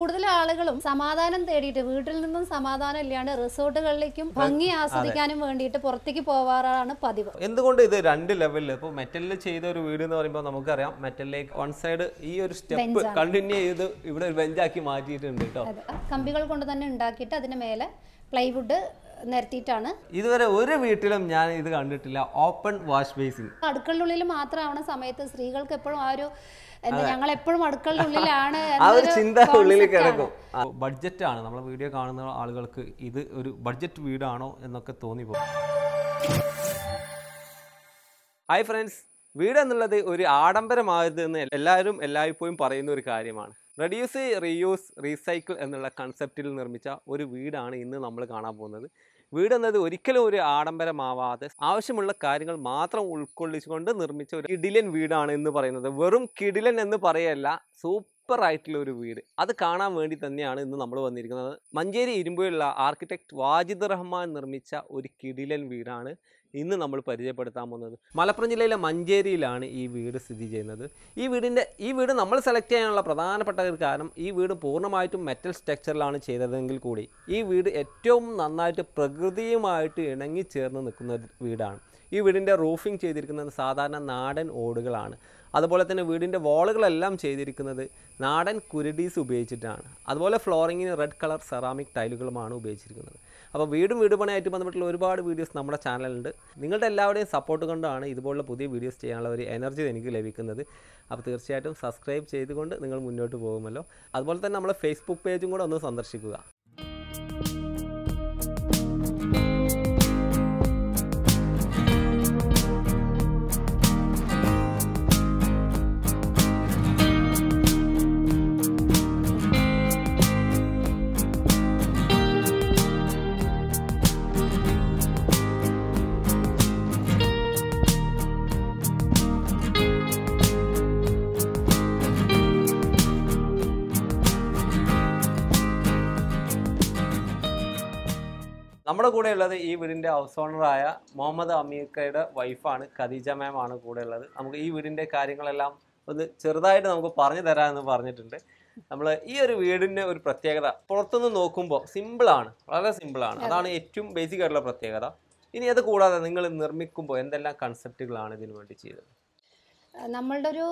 കൂടുതൽ ആളുകളും സമാധാനം തേടിയിട്ട് വീട്ടിൽ നിന്നും സമാധാനം ഇല്ലാണ്ട് റിസോർട്ടുകളിലേക്കും ഭംഗി ആസ്വദിക്കാനും വേണ്ടിയിട്ട് പുറത്തേക്ക് പോവാറാണ് പതിവ്. എന്തുകൊണ്ട് ഇത് രണ്ട് ലെവലിൽ ഇപ്പോൾ മെറ്റലിൽ ചെയ്ത ഒരു വീട് എന്ന് പറയുമ്പോൾ നമുക്കറിയാം മെറ്റലിലേക്ക് വൺ സൈഡ് ഈ ഒരു സ്റ്റെപ്പ് കണ്ടിന്യൂ ചെയ്ത് ഇവിടെ ഒരു ബെഞ്ചാക്കി മാറ്റിയിട്ടുണ്ട് കേട്ടോ. കമ്പികൾ കൊണ്ട് തന്നെ ഉണ്ടാക്കിയിട്ട് അതിന് മേലെ പ്ലൈവുഡ് നിരത്തിയിട്ടാണ്. ഇതുവരെ ഒരു വീട്ടിലും ഞാൻ ഇത് കണ്ടിട്ടില്ല ഓപ്പൺ വാഷ് ബേസിൻ അടുക്കളുള്ളിൽ മാത്രമാവണ സമയത്ത് സ്ത്രീകൾക്ക് എപ്പോഴും ആ ഒരു ഞങ്ങൾ എപ്പോഴും അടുക്കളുടെ ഉള്ളിലാണ് ആ ഒരു ചിന്ത ഉള്ളിൽ കിടക്കും. ബഡ്ജറ്റ് ആണ് നമ്മളെ വീഡിയോ കാണുന്ന ആളുകൾക്ക് ഇത് ഒരു ബഡ്ജറ്റ് വീടാണോ എന്നൊക്കെ തോന്നിപ്പോകും ഹായ് ഫ്രണ്ട്സ് വീട് എന്നുള്ളത് ഒരു ആഡംബരമായത് എന്ന് എല്ലാവരും എല്ലായ്പ്പോഴും പറയുന്ന ഒരു കാര്യമാണ്. റെഡ്യൂസ് റീയൂസ് റീസൈക്കിൾ എന്നുള്ള കൺസെപ്റ്റിൽ നിർമ്മിച്ച ഒരു വീടാണ് ഇന്ന് നമ്മൾ കാണാൻ പോകുന്നത്. വീട് എന്നത് ഒരിക്കലും ഒരു ആഡംബരമാവാതെ ആവശ്യമുള്ള കാര്യങ്ങൾ മാത്രം ഉൾക്കൊള്ളിച്ചുകൊണ്ട് നിർമ്മിച്ച ഒരു കിടിലൻ വീടാണ് എന്ന് പറയുന്നത്. വെറും കിടിലൻ എന്ന് പറയല്ല സൂപ്പർ ആയിട്ടുള്ള ഒരു വീട്. അത് കാണാൻ വേണ്ടി തന്നെയാണ് ഇന്ന് നമ്മൾ വന്നിരിക്കുന്നത്. മഞ്ചേരി ഇരുമ്പുള്ള ആർക്കിടെക്ട് വാജിദ് റഹ്മാൻ നിർമ്മിച്ച ഒരു കിടിലൻ വീടാണ്. ഇന്ന് നമ്മൾ പരിചയപ്പെടുത്താൻ പോകുന്നത് മലപ്പുറം ജില്ലയിലെ മഞ്ചേരിയിലാണ് ഈ വീട് സ്ഥിതി ചെയ്യുന്നത്. ഈ വീടിന്റെ ഈ വീട് നമ്മൾ സെലക്ട് ചെയ്യാനുള്ള പ്രധാനപ്പെട്ട ഒരു കാരണം ഈ വീട് പൂർണമായിട്ടും മെറ്റൽ സ്ട്രക്ചറിലാണ് ചെയ്തതെങ്കിൽ കൂടി ഈ വീട് ഏറ്റവും നന്നായിട്ട് പ്രകൃതിയുമായിട്ട് ഇണങ്ങി ചേർന്ന് നിൽക്കുന്ന ഒരു വീടാണ്. ഈ വീടിന്റെ റൂഫിംഗ് ചെയ്തിരിക്കുന്നത് സാധാരണ നാടൻ ഓടുകളാണ്. അതുപോലെ തന്നെ വീടിന്റെ വാളുകളെല്ലാം ചെയ്തിരിക്കുന്നത് നാടൻ കുരുടീസ് ഉപയോഗിച്ചിട്ടാണ്. അതുപോലെ ഫ്ലോറിങ്ങിന് റെഡ് കളർ സെറാമിക് ടൈലുകളുമാണ് ഉപയോഗിച്ചിരിക്കുന്നത്. അപ്പോൾ വീടും വീട് പണിയായിട്ട് ബന്ധപ്പെട്ടുള്ള ഒരുപാട് വീഡിയോസ് നമ്മുടെ ചാനലുണ്ട് നിങ്ങളുടെ എല്ലാവരുടെയും സപ്പോർട്ട് കൊണ്ടാണ് ഇതുപോലുള്ള പുതിയ വീഡിയോസ് ചെയ്യാനുള്ള ഒരു എനർജി എനിക്ക് ലഭിക്കുന്നത്. അപ്പോൾ തീർച്ചയായിട്ടും സബ്സ്ക്രൈബ് ചെയ്തുകൊണ്ട് നിങ്ങൾ മുന്നോട്ട് പോകുമല്ലോ. അതുപോലെ തന്നെ നമ്മളെ ഫേസ്ബുക്ക് പേജും കൂടെ ഒന്ന് സന്ദർശിക്കുക. നമ്മുടെ കൂടെ ഉള്ളത് ഈ വീടിന്റെ ഹൗസ് ഓണറായ മുഹമ്മദ് അമീർക്കയുടെ വൈഫാണ് ഖദീജ മാം ആണ് കൂടെ ഉള്ളത് നമുക്ക് ഈ വീടിന്റെ കാര്യങ്ങളെല്ലാം ഒന്ന് ചെറുതായിട്ട് നമുക്ക് പറഞ്ഞു തരാമെന്ന് പറഞ്ഞിട്ടുണ്ട്. നമ്മൾ ഈ ഒരു വീടിന്റെ ഒരു പ്രത്യേകത പുറത്തുനിന്ന് നോക്കുമ്പോൾ സിമ്പിളാണ് വളരെ സിമ്പിളാണ് അതാണ് ഏറ്റവും ബേസിക് ആയിട്ടുള്ള പ്രത്യേകത. ഇനി അത് കൂടാതെ നിങ്ങൾ നിർമ്മിക്കുമ്പോൾ എന്തെല്ലാം കൺസെപ്റ്റുകളാണ് ഇതിനു വേണ്ടി ചെയ്തത്? നമ്മളുടെ ഒരു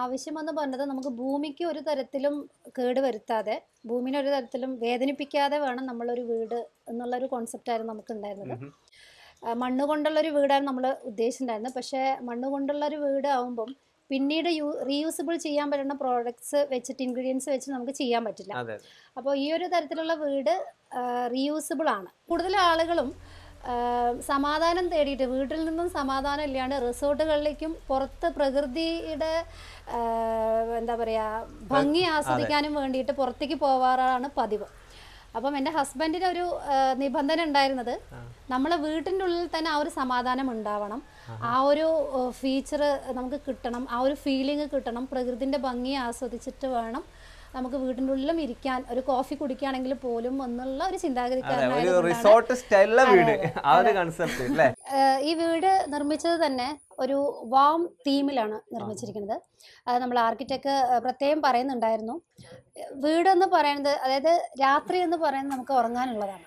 ആവശ്യം ആവശ്യമെന്ന് പറഞ്ഞത് നമുക്ക് ഭൂമിക്ക് ഒരു തരത്തിലും കേട് വരുത്താതെ ഭൂമിനെ ഒരു തരത്തിലും വേദനിപ്പിക്കാതെ വേണം നമ്മളൊരു വീട് എന്നുള്ളൊരു കോൺസെപ്റ്റായിരുന്നു നമുക്ക് ഉണ്ടായിരുന്നത് മണ്ണ് കൊണ്ടുള്ള കൊണ്ടുള്ളൊരു വീടാണ് നമ്മൾ ഉദ്ദേശിച്ചിട്ടുണ്ടായിരുന്നത്. പക്ഷേ മണ്ണ് കൊണ്ടുള്ളൊരു വീട് ആവുമ്പം പിന്നീട് യൂ റീയൂസിബിൾ ചെയ്യാൻ പറ്റുന്ന പ്രോഡക്ട്സ് വെച്ചിട്ട് ഇൻഗ്രീഡിയൻസ് വെച്ച് നമുക്ക് ചെയ്യാൻ പറ്റില്ല. അപ്പോൾ ഈ ഒരു തരത്തിലുള്ള വീട് റീയൂസബിൾ ആണ്. കൂടുതൽ ആളുകളും സമാധാനം തേടിയിട്ട് വീട്ടിൽ നിന്നും സമാധാനം ഇല്ലാണ്ട് റിസോർട്ടുകളിലേക്കും പുറത്ത് പ്രകൃതിയുടെ എന്താ പറയുക ഭംഗി ആസ്വദിക്കാനും വേണ്ടിയിട്ട് പുറത്തേക്ക് പോവാറാണ് പതിവ്. അപ്പം എന്റെ ഹസ്ബൻഡിന് ഒരു നിബന്ധന ഉണ്ടായിരുന്നത് നമ്മളെ വീട്ടിന്റെ ഉള്ളിൽ തന്നെ ആ ഒരു സമാധാനം ഉണ്ടാവണം. ആ ഒരു ഫീച്ചർ നമുക്ക് കിട്ടണം. ആ ഒരു ഫീലിംഗ് കിട്ടണം. പ്രകൃതിന്റെ ഭംഗി ആസ്വദിച്ചിട്ട് വേണം നമുക്ക് വീടിന്റെ ഉള്ളിലും ഇരിക്കാൻ ഒരു കോഫി കുടിക്കുകയാണെങ്കിൽ പോലും എന്നുള്ള ഒരു അല്ലേ ഈ വീട് നിർമ്മിച്ചത് തന്നെ ഒരു വാം തീമിലാണ് നിർമ്മിച്ചിരിക്കുന്നത്. അത് നമ്മൾ ആർക്കിടെക്ട് പ്രത്യേകം പറയുന്നുണ്ടായിരുന്നു. വീട് എന്ന് പറയുന്നത് അതായത് രാത്രി എന്ന് പറയുന്നത് നമുക്ക് ഉറങ്ങാനുള്ളതാണ്.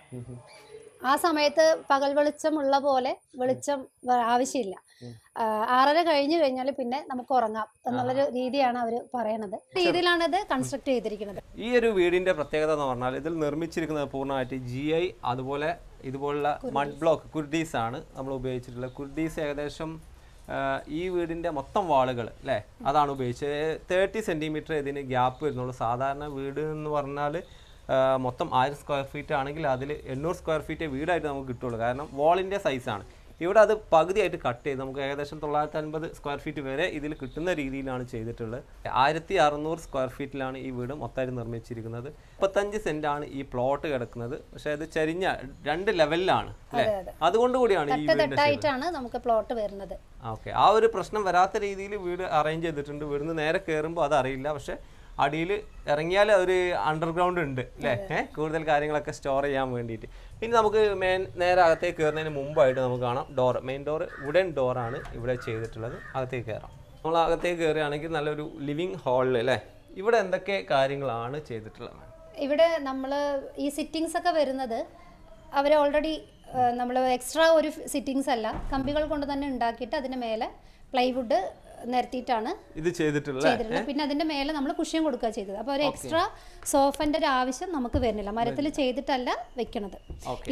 ആ സമയത്ത് പകൽ വെളിച്ചമുള്ള പോലെ വെളിച്ചം ആവശ്യമില്ല. ആറര കഴിഞ്ഞു കഴിഞ്ഞാൽ പിന്നെ നമുക്ക് ഉറങ്ങാം എന്നുള്ളൊരു രീതിയാണ് അവർ പറയുന്നത് രീതിയിലാണ് ഇത് കൺസ്ട്രക്ട് ചെയ്തിരിക്കുന്നത്. ഈ ഒരു വീടിന്റെ പ്രത്യേകത എന്ന് പറഞ്ഞാൽ ഇതിൽ നിർമ്മിച്ചിരിക്കുന്നത് പൂർണമായിട്ട് ജി ഐ അതുപോലെ ഇതുപോലുള്ള മഡ് ബ്ലോക്ക് കുർഡീസ് ആണ് നമ്മൾ ഉപയോഗിച്ചിട്ടുള്ളത്. കുർഡീസ് ഏകദേശം ഈ വീടിന്റെ മൊത്തം വാളുകൾ അല്ലേ? അതാണ് ഉപയോഗിച്ചത്. തേർട്ടി സെന്റിമീറ്റർ ഇതിന് ഗ്യാപ്പ് വരുന്നുള്ളൂ. സാധാരണ വീട് എന്ന് പറഞ്ഞാൽ മൊത്തം ആയിരം സ്ക്വയർ ഫീറ്റ് ആണെങ്കിൽ അതിൽ എണ്ണൂറ് സ്ക്വയർ ഫീറ്റ് വീടായിട്ട് നമുക്ക് കിട്ടുള്ളൂ. കാരണം വാളിന്റെ സൈസാണ് ഇവിടെ അത് പകുതിയായിട്ട് കട്ട് ചെയ്ത് നമുക്ക് ഏകദേശം തൊള്ളായിരത്തി അൻപത് സ്ക്വയർ ഫീറ്റ് വരെ ഇതിൽ കിട്ടുന്ന രീതിയിലാണ് ചെയ്തിട്ടുള്ളത്. ആയിരത്തി അറുന്നൂറ് സ്ക്വയർ ഫീറ്റിലാണ് ഈ വീട് മൊത്തമായിട്ട് നിർമ്മിച്ചിരിക്കുന്നത്. മുപ്പത്തഞ്ച് ആണ് ഈ പ്ലോട്ട് കിടക്കുന്നത്. പക്ഷെ അത് ചരിഞ്ഞ രണ്ട് ലെവലിലാണ് അല്ലേ? അതുകൊണ്ട് കൂടിയാണ് ഈ തട്ടായിട്ടാണ് നമുക്ക് പ്ലോട്ട് വരുന്നത്. ഓക്കെ ആ ഒരു പ്രശ്നം വരാത്ത രീതിയിൽ വീട് അറേഞ്ച് ചെയ്തിട്ടുണ്ട്. വീടിന് നേരെ കയറുമ്പോൾ അത് അറിയില്ല. പക്ഷെ അടിയിൽ ഇറങ്ങിയാൽ ഒരു അണ്ടർഗ്രൗണ്ട് ഉണ്ട് അല്ലേ? കൂടുതൽ കാര്യങ്ങളൊക്കെ സ്റ്റോർ ചെയ്യാൻ വേണ്ടിയിട്ട്. പിന്നെ നമുക്ക് മെയിൻ നേരെ അകത്തേക്ക് കയറുന്നതിന് മുമ്പായിട്ട് നമുക്ക് കാണാം ഡോർ മെയിൻ ഡോർ വുഡൻ ഡോറാണ് ഇവിടെ ചെയ്തിട്ടുള്ളത്. അകത്തേക്ക് കയറാം. നമ്മൾ അകത്തേക്ക് കയറുകയാണെങ്കിൽ നല്ലൊരു ലിവിങ് ഹാളിൽ അല്ലേ? ഇവിടെ എന്തൊക്കെ കാര്യങ്ങളാണ് ചെയ്തിട്ടുള്ളത്? ഇവിടെ നമ്മൾ ഈ സിറ്റിങ്സ് ഒക്കെ വരുന്നത് അവർ ഓൾറെഡി നമ്മൾ എക്സ്ട്രാ ഒരു സിറ്റിങ്സ് അല്ല കമ്പികൾ കൊണ്ട് തന്നെ ഉണ്ടാക്കിയിട്ട് അതിന് മേലെ പ്ലൈവുഡ് നിരത്തിയിട്ടാണ് ഇത് ചെയ്തിട്ടുള്ള ചെയ്തിട്ടുള്ളത്. പിന്നെ അതിന്റെ മേലെ നമ്മൾ കുഷ്യൻ കൊടുക്കുക ചെയ്തത്. അപ്പോൾ ഒരു എക്സ്ട്രാ സോഫന്റെ ഒരു ആവശ്യം നമുക്ക് വരുന്നില്ല. മരത്തിൽ ചെയ്തിട്ടല്ല വെക്കണത്.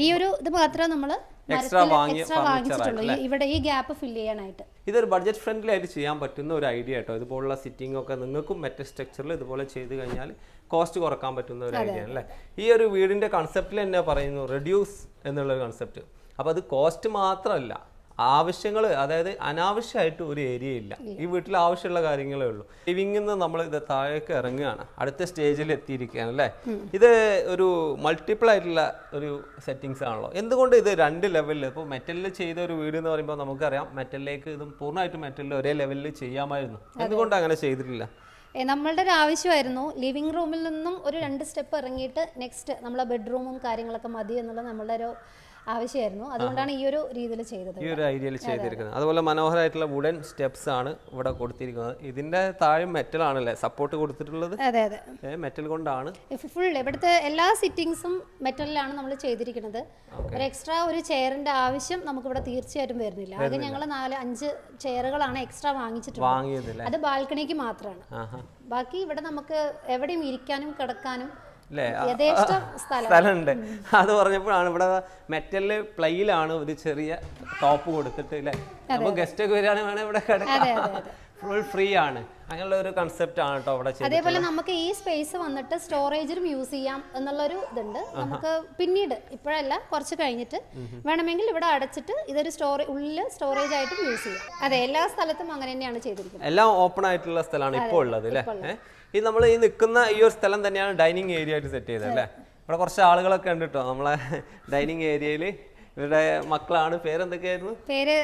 ഈ ഒരു ഇത് മാത്രമേ നമ്മൾ എക്സ്ട്രാ വാങ്ങിച്ചിട്ടുള്ളൂ. ഇവിടെ ഈ ഗ്യാപ്പ് ഫില്ല് ചെയ്യാനായിട്ട്. ഇതൊരു ബഡ്ജറ്റ് ഫ്രണ്ട്ലി ആയിട്ട് ചെയ്യാൻ പറ്റുന്ന ഒരു ഐഡിയ കേട്ടോ ഇതുപോലുള്ള സിറ്റിംഗ് ഒക്കെ നിങ്ങൾക്കും മറ്റേ സ്ട്രക്ചറിൽ ഇതുപോലെ ചെയ്ത് കഴിഞ്ഞാൽ കോസ്റ്റ് കുറയ്ക്കാൻ പറ്റുന്ന ഒരു ഐഡിയ അല്ലേ? ഈ ഒരു വീടിന്റെ കൺസെപ്റ്റിൽ തന്നെ പറയുന്നു റെഡ്യൂസ് എന്നുള്ള കൺസെപ്റ്റ് അപ്പോൾ അത് കോസ്റ്റ് മാത്രമല്ല ആവശ്യങ്ങൾ അതായത് അനാവശ്യമായിട്ട് ഒരു ഏരിയ ഇല്ല. ഈ വീട്ടിൽ ആവശ്യമുള്ള കാര്യങ്ങളേ ഉള്ളൂ. ലിവിംഗിൽ നിന്ന് നമ്മൾ ഇത് താഴേക്ക് ഇറങ്ങുകയാണ്. അടുത്ത സ്റ്റേജിൽ എത്തിയിരിക്കുകയാണ് അല്ലേ? ഇത് ഒരു മൾട്ടിപ്പിൾ ആയിട്ടുള്ള ഒരു സെറ്റിങ്സ് ആണല്ലോ. എന്തുകൊണ്ട് ഇത് രണ്ട് ലെവലിൽ ഇപ്പോൾ മെറ്റലിൽ ചെയ്ത ഒരു വീട് എന്ന് പറയുമ്പോൾ നമുക്കറിയാം മെറ്റലിലേക്ക് ഇതും പൂർണമായിട്ടും മെറ്റലിൽ ഒരേ ലെവലിൽ ചെയ്യാമായിരുന്നു. എന്തുകൊണ്ട് അങ്ങനെ ചെയ്തിട്ടില്ല? നമ്മളുടെ ഒരു ആവശ്യമായിരുന്നു. ലിവിംഗ് റൂമിൽ നിന്നും ഒരു രണ്ട് സ്റ്റെപ്പ് ഇറങ്ങിയിട്ട് നെക്സ്റ്റ് നമ്മളെ ബെഡ്റൂമും കാര്യങ്ങളൊക്കെ മതി എന്നുള്ള നമ്മളുടെ ഒരു ആവശ്യമായിരുന്നു. അതുകൊണ്ടാണ് ഈ ഒരു രീതിയിൽ ചെയ്തത്. ഈ ഒരു ഐഡിയയിൽ ചെയ്തിരിക്കുന്നത്. അതുപോലെ മനോഹരമായിട്ടുള്ള വുഡൻ സ്റ്റെപ്സ് ആണ് ഇവിടെ കൊടുത്തിരിക്കുന്നത്. ഇതിന്റെ താഴെ മെറ്റൽ ആണല്ലേ സപ്പോർട്ട് കൊടുത്തിട്ടുള്ളത്? അതെ അതെ. മെറ്റൽ കൊണ്ടാണ്. ഫുൾ ഇവിടുത്തെ എല്ലാ സിറ്റിങ്സും മെറ്റലിലാണ് നമ്മൾ ചെയ്തിരിക്കുന്നത്. ഒരു എക്സ്ട്രാ ഒരു ചെയറിന്റെ ആവശ്യം നമുക്ക് ഇവിടെ തീർച്ചയായിട്ടും വരുന്നില്ല. ആകെ ഞങ്ങൾ നാല് അഞ്ച് ചെയറുകളാണ് എക്സ്ട്രാ വാങ്ങിച്ചിട്ടുള്ളത്. അത് ബാൽക്കണിക്ക് മാത്രമാണ് ബാക്കി ഇവിടെ നമുക്ക് എവിടെയും ഇരിക്കാനും കിടക്കാനും സ്ഥലമുണ്ട്. അത് പറഞ്ഞപ്പോഴാണ് ഇവിടെ മെറ്റലിൽ പ്ലൈയിലാണ് ഒരു ചെറിയ ടോപ്പ് കൊടുത്തിട്ട് അല്ലേ അപ്പൊ ഗസ്റ്റ് ഒക്കെ വരികയാണെങ്കിൽ വേണേൽ ഇവിടെ കിടക്കാം. ഫുൾ ഫ്രീ ആണ്. അങ്ങനെയുള്ള ഒരു കൺസെപ്റ്റ് ആണ് കേട്ടോ ഇവിടെ അതേപോലെ നമുക്ക് ഈ സ്പേസ് വന്നിട്ട് സ്റ്റോറേജിലും യൂസ് ചെയ്യാം എന്നുള്ളൊരു ഇതുണ്ട്. നമുക്ക് പിന്നീട് ഇപ്പോഴല്ല കുറച്ച് കഴിഞ്ഞിട്ട് വേണമെങ്കിൽ ഇവിടെ അടച്ചിട്ട് ഇതൊരു സ്റ്റോറേജ് ഉള്ളിൽ സ്റ്റോറേജ് ആയിട്ടും യൂസ് ചെയ്യാം. അതെ എല്ലാ സ്ഥലത്തും അങ്ങനെ തന്നെയാണ് ചെയ്തിരിക്കുന്നത്. എല്ലാം ഓപ്പൺ ആയിട്ടുള്ള സ്ഥലമാണ് ഇപ്പോൾ ഉള്ളത് അല്ലേ ഈ നമ്മൾ ഈ നിൽക്കുന്ന ഈ ഒരു സ്ഥലം തന്നെയാണ് ഡൈനിങ് ഏരിയ ആയിട്ട് സെറ്റ് ചെയ്തത് അല്ലേ? ഇവിടെ കുറച്ച് ആളുകളൊക്കെ ഉണ്ട് കേട്ടോ നമ്മളെ ഡൈനിങ് ഏരിയയിൽ ഇവരുടെ മക്കളാണ്. പേരെന്തൊക്കെയായിരുന്നു? പേര്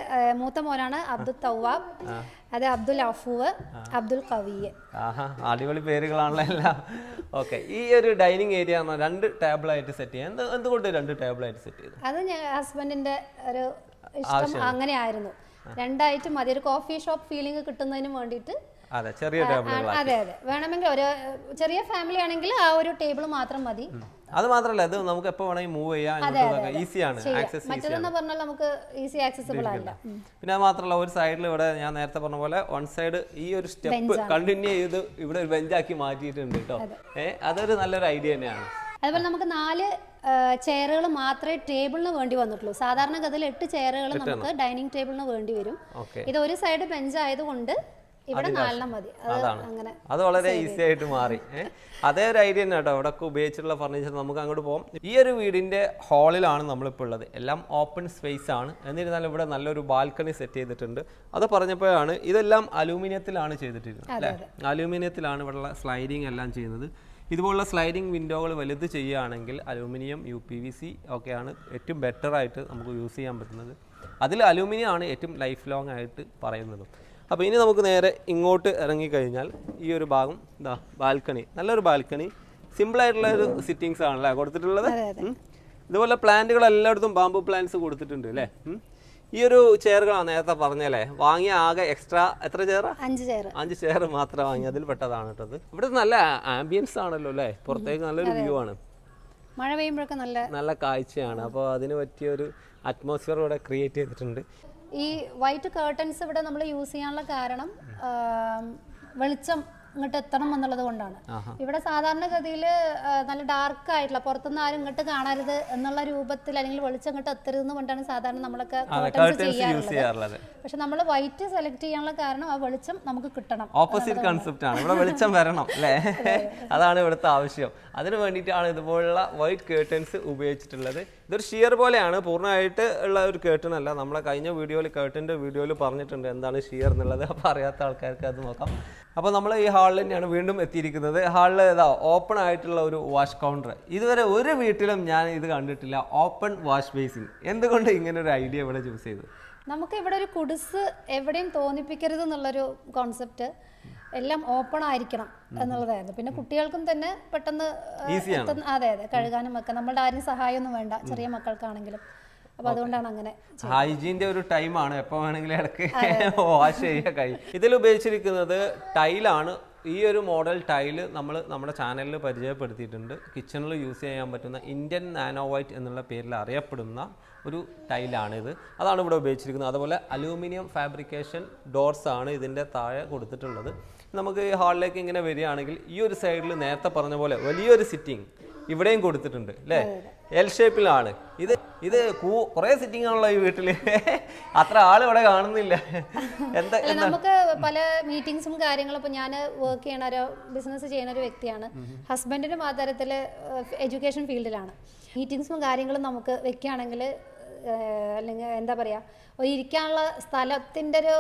മൂത്ത മോനാണ് അബ്ദുൽ തവാബ്. അത് അബ്ദുൽ അഫൂവ് അബ്ദുൽ കവിയ്. ആഹാ അടിപൊളി പേരുകളാണല്ലോ എല്ലാം. ഓക്കെ ഈ ഒരു ഡൈനിങ് ഏരിയ രണ്ട് ടേബിളായിട്ട് സെറ്റ് ചെയ്യാം. എന്ത് എന്തുകൊണ്ട് രണ്ട് ടേബിളായിട്ട് സെറ്റ് ചെയ്തു അത് ഞാൻ ഹസ്ബൻഡിന്റെ ഒരു ഇഷ്ടം അങ്ങനെയായിരുന്നു. രണ്ടായിട്ട് മതി. ഒരു കോഫി ഷോപ്പ് ഫീലിംഗ് കിട്ടുന്നതിന് വേണ്ടിയിട്ട് അതെ ചെറിയ അതെ അതെ. വേണമെങ്കിൽ ഒരു ചെറിയ ഫാമിലി ആണെങ്കിൽ ആ ഒരു ടേബിൾ മാത്രം മതി. അത് മാത്രമല്ല ഇത് നമുക്ക് എപ്പോ വേണമെങ്കിൽ മൂവ് ചെയ്യാം ഈസിയാണ് ആക്സസ് മറ്റേതെന്ന് പറഞ്ഞാൽ നമുക്ക് ഈസി ആക്സസിബിൾ അല്ല പിന്നെ അത് മാത്രമല്ല ഒരു സൈഡിൽ ഇവിടെ ഞാൻ നേരത്തെ പറഞ്ഞ പോലെ വൺ സൈഡ് ഈ ഒരു സ്റ്റെപ്പ് കണ്ടിന്യൂ ചെയ്ത് ഇവിടെ ഒരു ബെഞ്ചാക്കി മാറ്റിയിട്ടുണ്ട് കേട്ടോ. ഏഹ് അതൊരു നല്ലൊരു ഐഡിയ തന്നെയാണ്. അതുപോലെ നമുക്ക് നാല് ചെയറുകൾ മാത്രമേ ടേബിളിന് വേണ്ടി വന്നിട്ടുള്ളൂ. സാധാരണ ഗതിയിൽ എട്ട് ചെയറുകൾ നമുക്ക് ഡൈനിങ് ടേബിളിന് വേണ്ടി വരും. ഇത് ഒരു സൈഡ് ബെഞ്ച് ആയതുകൊണ്ട് മതി. അത് വളരെ ഈസി ആയിട്ട് മാറി. അതേ ഒരു ഐഡിയ തന്നെ കേട്ടോ. ഒക്കെ ഉപയോഗിച്ചിട്ടുള്ള ഫർണിച്ചർ നമുക്ക് അങ്ങോട്ട് പോകാം ഈ ഒരു വീടിന്റെ ഹാളിലാണ് നമ്മളിപ്പോൾ ഉള്ളത്. എല്ലാം ഓപ്പൺ സ്പേസ് ആണ്. എന്നിരുന്നാലും ഇവിടെ നല്ലൊരു ബാൽക്കണി സെറ്റ് ചെയ്തിട്ടുണ്ട്. അത് പറഞ്ഞപ്പോഴാണ് ഇതെല്ലാം അലൂമിനിയത്തിലാണ് ചെയ്തിട്ടിരുന്നത് അല്ലേ? അലൂമിനിയത്തിലാണ് ഇവിടെയുള്ള സ്ലൈഡിങ് എല്ലാം ചെയ്യുന്നത്. ഇതുപോലുള്ള സ്ലൈഡിങ് വിൻഡോകൾ വലുത് ചെയ്യുകയാണെങ്കിൽ aluminium U P V C ഒക്കെയാണ് ഏറ്റവും ബെറ്ററായിട്ട് നമുക്ക് യൂസ് ചെയ്യാൻ പറ്റുന്നത്. അതിൽ അലൂമിനിയം ആണ് ഏറ്റവും ലൈഫ് ലോങ് ആയിട്ട് പറയുന്നത്. അപ്പോൾ ഇനി നമുക്ക് നേരെ ഇങ്ങോട്ട് ഇറങ്ങിക്കഴിഞ്ഞാൽ ഈ ഒരു ഭാഗം ഇതാ ബാൽക്കണി. നല്ലൊരു ബാൽക്കണി. സിമ്പിളായിട്ടുള്ള ഒരു സിറ്റിങ്സ് ആണല്ലേ കൊടുത്തിട്ടുള്ളത്. ഇതുപോലെ പ്ലാന്റുകൾ എല്ലായിടത്തും ബാമ്പു പ്ലാന്റ്സ് കൊടുത്തിട്ടുണ്ട് അല്ലേ ഈ ഒരു ചെയറുകളാണ് നേരത്തെ പറഞ്ഞല്ലേ? വാങ്ങിയ ആകെ എക്സ്ട്രാ എത്ര ചെയറാ? അഞ്ച് ചെയർ അഞ്ച് ചെയർ മാത്രം വാങ്ങി അതിൽ പെട്ടതാണ് കേട്ടത് ഇവിടെ നല്ല ആംബിയൻസ് ആണല്ലോ അല്ലേ പുറത്തേക്ക് നല്ലൊരു വ്യൂ ആണ്. മഴ പെയ്യുമ്പോഴൊക്കെ നല്ല നല്ല കാഴ്ചയാണ്. അപ്പോൾ അതിന് പറ്റിയ ഒരു അറ്റ്മോസ്ഫിയർ ഇവിടെ ക്രിയേറ്റ് ചെയ്തിട്ടുണ്ട്. ഈ വൈറ്റ് കേർട്ടൻസ് ഇവിടെ നമ്മൾ യൂസ് ചെയ്യാനുള്ള കാരണം വെളിച്ചം ഇങ്ങോട്ട് എത്തണം എന്നുള്ളത് കൊണ്ടാണ്. ഇവിടെ സാധാരണഗതിയിൽ നല്ല ഡാർക്ക് ആയിട്ടുള്ള പുറത്തുനിന്ന് ആരും ഇങ്ങോട്ട് കാണരുത് എന്നുള്ള രൂപത്തിൽ അല്ലെങ്കിൽ വെളിച്ചം ഇങ്ങോട്ട് എത്തരുതെന്ന് കൊണ്ടാണ് സാധാരണ നമ്മളൊക്കെ ചെയ്യാറുള്ളത്. പക്ഷെ നമ്മൾ വൈറ്റ് സെലക്ട് ചെയ്യാനുള്ള കാരണം ആ വെളിച്ചം നമുക്ക് കിട്ടണം ഓപ്പോസിറ്റ് കൺസെപ്റ്റ് ആണ്. ഇവിടെ വെളിച്ചം വരണം അല്ലേ? അതാണ് ഇവിടുത്തെ ആവശ്യം. അതിന് വേണ്ടിയിട്ടാണ് ഇതുപോലുള്ള വൈറ്റ് കേർട്ടൻസ് ഉപയോഗിച്ചിട്ടുള്ളത്. ഇതൊരു ഷിയർ പോലെയാണ്. പൂർണമായിട്ട് ഉള്ള ഒരു കേർട്ടൺ അല്ല. നമ്മളെ കഴിഞ്ഞ വീഡിയോയിൽ കേട്ടിന്റെ വീഡിയോയിൽ പറഞ്ഞിട്ടുണ്ട് എന്താണ് ഷിയർ എന്നുള്ളത്. അപ്പോൾ അറിയാത്ത ആൾക്കാർക്ക് അത് നോക്കാം. അപ്പോൾ നമ്മൾ ഈ ഹാളിൽ തന്നെയാണ് വീണ്ടും എത്തിയിരിക്കുന്നത്. ഹാളിൽ ഇതാ ഓപ്പൺ ആയിട്ടുള്ള ഒരു വാഷ് കൗണ്ടർ ഇതുവരെ ഒരു വീട്ടിലും ഞാൻ ഇത് കണ്ടിട്ടില്ല. ഓപ്പൺ വാഷ് ബേസിൻ എന്തുകൊണ്ട് ഇങ്ങനെ ഒരു ഐഡിയ ഇവിടെ ചൂസ് ചെയ്തു നമുക്ക് ഇവിടെ ഒരു കുടിസ് എവിടെയും തോന്നിപ്പിക്കരുത് എന്നുള്ളൊരു കോൺസെപ്റ്റ് എല്ലാം ഓപ്പൺ ആയിരിക്കണം എന്നുള്ളതായിരുന്നു. പിന്നെ കുട്ടികൾക്കും തന്നെ പെട്ടെന്ന് അതെ അതെ കഴുകാനും ഒക്കെ. നമ്മളുടെ ആരും സഹായമൊന്നും വേണ്ട ചെറിയ മക്കൾക്കാണെങ്കിലും. അപ്പൊ അതുകൊണ്ടാണ് അങ്ങനെ ഹൈജീന്റെ ഒരു ടൈമാണ് എപ്പോൾ വേണമെങ്കിലും ഇടയ്ക്ക് വാഷ് ചെയ്യാൻ കഴിയും. ഇതിൽ ഉപയോഗിച്ചിരിക്കുന്നത് ടൈലാണ് ഈ ഒരു മോഡൽ ടൈൽ നമ്മൾ നമ്മുടെ ചാനലിൽ പരിചയപ്പെടുത്തിയിട്ടുണ്ട്. കിച്ചണിൽ യൂസ് ചെയ്യാൻ പറ്റുന്ന ഇന്ത്യൻ നാനോ വൈറ്റ് എന്നുള്ള പേരിൽ അറിയപ്പെടുന്ന ഒരു ടൈലാണിത് അതാണ് ഇവിടെ ഉപയോഗിച്ചിരിക്കുന്നത്. അതുപോലെ അലൂമിനിയം ഫാബ്രിക്കേഷൻ ഡോർസ് ആണ് ഇതിന്റെ താഴെ കൊടുത്തിട്ടുള്ളത്. നമുക്ക് ഹാളിലേക്ക് ഇങ്ങനെ വരികയാണെങ്കിൽ ഈ ഒരു സൈഡിൽ നേരത്തെ പറഞ്ഞ പോലെ വലിയൊരു സിറ്റിംഗ് ഇവിടെയും കൊടുത്തിട്ടുണ്ട് അല്ലേ? എൽ ഷേപ്പിലാണ് ഇത് ഇത് കുറെ സിറ്റിംഗ് ആണല്ലോ ഈ വീട്ടിൽ. അത്ര ആൾ ഇവിടെ കാണുന്നില്ല. എന്താ നമുക്ക് പല മീറ്റിംഗ്സും കാര്യങ്ങളും ഇപ്പൊ ഞാൻ വർക്ക് ചെയ്യണ ഒരു ബിസിനസ് ചെയ്യുന്ന ഒരു വ്യക്തിയാണ്. ഹസ്ബൻഡിനും ആ തരത്തിൽ എഡ്യൂക്കേഷൻ ഫീൽഡിലാണ് മീറ്റിംഗ്സും കാര്യങ്ങളും നമുക്ക് വെക്കുകയാണെങ്കിൽ അല്ലെങ്കിൽ എന്താ പറയാ ഒരു ഇരിക്കാനുള്ള സ്ഥലത്തിന്റെ ഒരു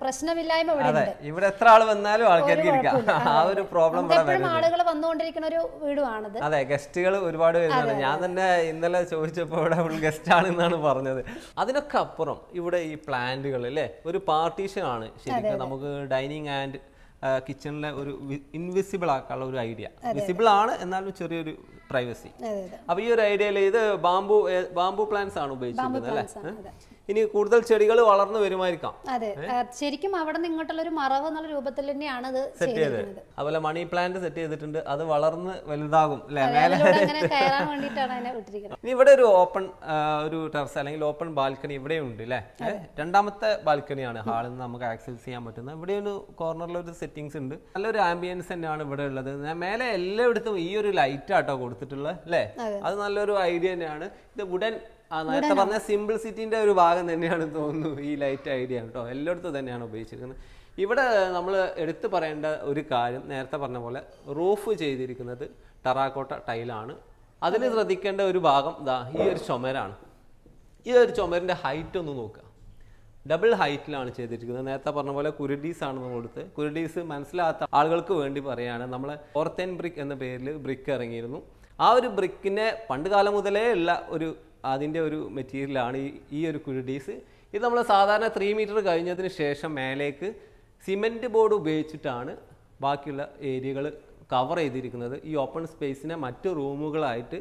പ്രശ്നമില്ലായ്മ ഇവിടെ അതെ ഇവിടെ എത്ര ആൾ വന്നാലും ആൾക്കാർക്ക് ഇരിക്കാം. ആ ഒരു പ്രോബ്ലം ആളുകൾ വന്നുകൊണ്ടിരിക്കുന്ന ഒരു വീടുമാണത് അതെ ഗസ്റ്റുകൾ ഒരുപാട് വരുന്നുണ്ട്. ഞാൻ തന്നെ ഇന്നലെ ചോദിച്ചപ്പോൾ ഇവിടെ ഫുൾ ഗസ്റ്റ് ആണെന്നാണ് പറഞ്ഞത്. അതിനൊക്കെ അപ്പുറം ഇവിടെ ഈ പ്ലാന്റുകൾ അല്ലേ? ഒരു പാർട്ടീഷൻ ആണ് ശരിക്കും നമുക്ക് ഡൈനിങ് ആൻഡ് കിച്ചണിലെ ഒരു ഇൻവിസിബിൾ ആക്കാനുള്ള ഒരു ഐഡിയ വിസിബിൾ ആണ് എന്നാലും ചെറിയൊരു പ്രൈവസി അപ്പൊ ഈ ഒരു ഐഡിയയിൽ ഇത് ബാംബു ബാംബു പ്ലാന്റ്സ് ആണ് ഉപയോഗിച്ചിരിക്കുന്നത് അല്ലേ. ഇനി കൂടുതൽ ചെടികൾ വളർന്നു വരുമായിരിക്കാം. അതെ. ശരിക്കും അവിടെ നിന്ന് ഇങ്ങോട്ടുള്ള ഒരു മറവ് എന്നുള്ള രൂപത്തിൽ തന്നെയാണ് ഇത് ചെയ്തിരിക്കുന്നത്. അതുപോലെ മണി പ്ലാന്റ് സെറ്റ് ചെയ്തിട്ടുണ്ട്. അത് വളർന്ന് വലുതാകും ഇനി ഇവിടെ ഒരു ഓപ്പൺ ഒരു ടെറസ് അല്ലെങ്കിൽ ഓപ്പൺ ബാൽക്കണി ഇവിടെ ഉണ്ട് അല്ലേ? രണ്ടാമത്തെ ബാൽക്കണിയാണ് ഹാളിൽ നിന്ന് നമുക്ക് ആക്സസ് ചെയ്യാൻ പറ്റുന്നത്. ഇവിടെ ഒരു കോർണറിൽ ഒരു സെറ്റിംഗ്സ് ഉണ്ട്. നല്ലൊരു ആംബിയൻസ് തന്നെയാണ് ഇവിടെ ഉള്ളത്. മേലെ എല്ലായിടത്തും ഈ ഒരു ലൈറ്റ് ആട്ടോ കൊടുത്തിട്ടുള്ളത് അല്ലേ? അത്. നല്ലൊരു ഐഡിയ തന്നെയാണ്. ഇത് വുഡൻ ആ നേരത്തെ പറഞ്ഞ സിമ്പിൾ സിറ്റിന്റെ ഒരു ഭാഗം തന്നെയാണ് തോന്നുന്നു ഈ ലൈറ്റ് ഐഡിയ കേട്ടോ. എല്ലായിടത്തും തന്നെയാണ് ഉപയോഗിച്ചിരിക്കുന്നത്. ഇവിടെ നമ്മൾ എടുത്തു പറയേണ്ട ഒരു കാര്യം നേരത്തെ പറഞ്ഞ പോലെ റൂഫ് ചെയ്തിരിക്കുന്നത് ടറാക്കോട്ട ടൈലാണ് അതിൽ ശ്രദ്ധിക്കേണ്ട ഒരു ഭാഗം ഇതാ ഈ ഒരു ചുമരാണ്. ഈ ഒരു ചുമരിന്റെ ഹൈറ്റ് ഒന്ന് നോക്കുക. ഡബിൾ ഹൈറ്റിലാണ് ചെയ്തിരിക്കുന്നത്. നേരത്തെ പറഞ്ഞ പോലെ കുരുഡീസ് ആണ് നമ്മൾ കൊടുത്ത് കുരുഡീസ് മനസ്സിലാത്ത ആളുകൾക്ക് വേണ്ടി പറയാണ് നമ്മൾ ഓർത്തൻ ബ്രിക്ക് എന്ന പേരിൽ ബ്രിക്ക് ഇറങ്ങിയിരുന്നു. ആ ഒരു ബ്രിക്കിനെ പണ്ട് കാലം മുതലേ ഉള്ള ഒരു അതിന്റെ ഒരു മെറ്റീരിയലാണ് ഈ ഈ ഒരു കുരുടീസ്. ഇത് നമ്മൾ സാധാരണ ത്രീ മീറ്റർ കഴിഞ്ഞതിന് ശേഷം മേലേക്ക് സിമെന്റ് ബോർഡ് ഉപയോഗിച്ചിട്ടാണ് ബാക്കിയുള്ള ഏരിയകൾ കവർ ചെയ്തിരിക്കുന്നത്. ഈ ഓപ്പൺ സ്പേസിനെ മറ്റു റൂമുകളായിട്ട്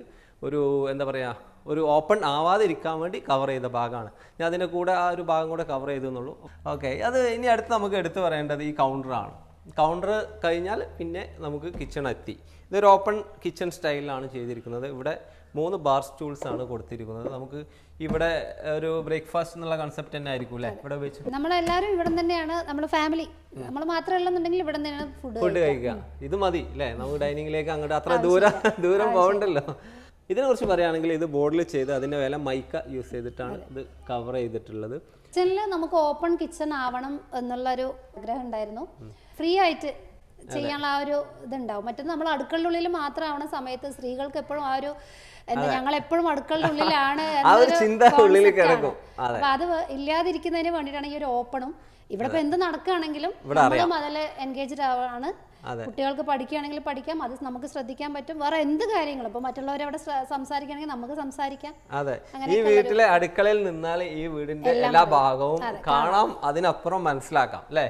ഒരു എന്താ പറയുക ഒരു ഓപ്പൺ ആവാതിരിക്കാൻ വേണ്ടി കവർ ചെയ്ത ഭാഗമാണ്. ഞാൻ അതിന്റെ കൂടെ ആ ഒരു ഭാഗം കൂടെ കവർ ചെയ്തെന്നുള്ളൂ ഓക്കെ അത് ഇനി അടുത്ത് നമുക്ക് എടുത്തു പറയേണ്ടത് ഈ കൗണ്ടറാണ് കൗണ്ടർ കഴിഞ്ഞാൽ പിന്നെ നമുക്ക് കിച്ചൺ എത്തി. ഇതൊരു ഓപ്പൺ കിച്ചൺ സ്റ്റൈലിലാണ് ചെയ്തിരിക്കുന്നത്. ഇവിടെ മൂന്ന് ബാർ സ്റ്റൂൾസ് ആണ് കൊടുത്തിരിക്കുന്നത്. നമുക്ക് ഇവിടെ ഒരു ബ്രേക്ക്ഫാസ്റ്റ് എന്നുള്ള കൺസെപ്റ്റ് തന്നെ ആയിരിക്കും അല്ലേ? ഇവിടെ വെച്ച് നമ്മളെല്ലാവരും ഇവിടെ തന്നെയാണ്. നമ്മൾ ഫാമിലി നമ്മൾ മാത്രമല്ലെന്നുണ്ടെങ്കിൽ ഇവിടെ തന്നെയാണ് ഫുഡ് ഫുഡ് കഴിക്കുക. ഇത് മതി അല്ലേ? നമുക്ക് ഡൈനിങ്ങിലേക്ക് അങ്ങോട്ട് അത്ര ദൂരം ദൂരം പോകണ്ടല്ലോ. ഇതിനെക്കുറിച്ച് പറയുകയാണെങ്കിൽ ഇത് ബോർഡിൽ ചെയ്ത് അതിന്റെ വില മൈക്ക യൂസ് ചെയ്തിട്ടാണ് ഇത് കവർ ചെയ്തിട്ടുള്ളത്. കിച്ചണിൽ നമുക്ക് ഓപ്പൺ കിച്ചൺ ആവണം എന്നുള്ള ഒരു ആഗ്രഹം ഉണ്ടായിരുന്നു. ഫ്രീ ആയിട്ട് ചെയ്യാനുള്ള ആ ഒരു ഇതുണ്ടാവും. മറ്റേത് നമ്മൾ അടുക്കളുള്ളിൽ മാത്രമാവണ സമയത്ത് സ്ത്രീകൾക്ക് എപ്പോഴും ആ ഒരു ഞങ്ങൾ എപ്പോഴും അടുക്കളുടെ ഉള്ളിലാണ് കിടക്കും. അപ്പൊ അത് ഇല്ലാതിരിക്കുന്നതിന് വേണ്ടിയിട്ടാണ് ഈ ഒരു ഓപ്പണും ഇവിടെ ഇപ്പൊ എന്ത് നടക്കുകയാണെങ്കിലും നമ്മളും അതിൽ എൻഗേജ്ഡ് ആവാണ്. അതെ. കുട്ടികൾക്ക് പഠിക്കുകയാണെങ്കിൽ പഠിക്കാം അത് നമുക്ക് ശ്രദ്ധിക്കാൻ പറ്റും. വേറെ എന്ത് കാര്യങ്ങളും? ഇപ്പൊ മറ്റുള്ളവരെ അവിടെ സംസാരിക്കുകയാണെങ്കിൽ നമുക്ക് സംസാരിക്കാം. അതെ. ഈ വീട്ടിലെ അടുക്കളയിൽ നിന്നാൽ ഈ വീടിന്റെ എല്ലാ ഭാഗവും കാണാം അതിനപ്പുറം മനസ്സിലാക്കാം അല്ലേ?